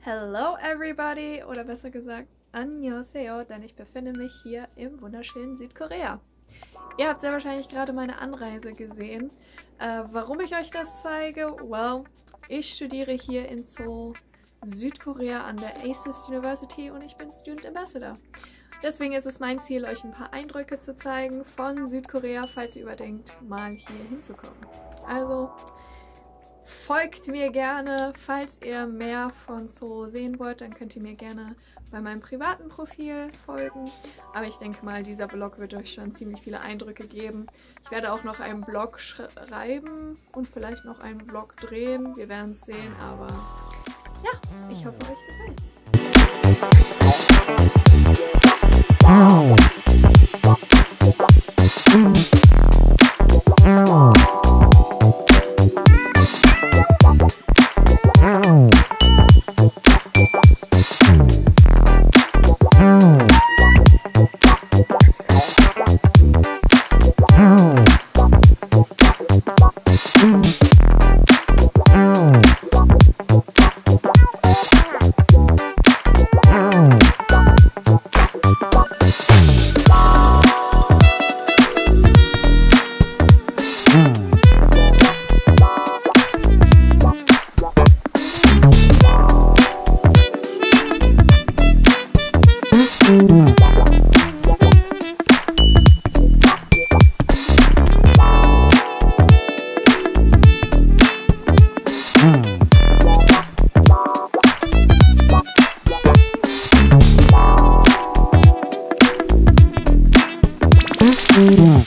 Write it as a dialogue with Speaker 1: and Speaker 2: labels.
Speaker 1: Hello everybody oder besser gesagt Annyeonghaseyo, denn ich befinde mich hier im wunderschönen Südkorea. Ihr habt sehr wahrscheinlich gerade meine Anreise gesehen. Äh, warum ich euch das zeige? Well, ich studiere hier in Seoul, Südkorea an der ACES University und ich bin Student Ambassador. Deswegen ist es mein Ziel, euch ein paar Eindrücke zu zeigen von Südkorea, falls ihr überdenkt, mal hier hinzukommen. Also folgt mir gerne, falls ihr mehr von Seoul sehen wollt, dann könnt ihr mir gerne bei meinem privaten Profil folgen. Aber ich denke mal, dieser Blog wird euch schon ziemlich viele Eindrücke geben. Ich werde auch noch einen Blog schreiben und vielleicht noch einen Vlog drehen. Wir werden es sehen, aber ja, ich hoffe, euch gefällt's. Wow. Mm.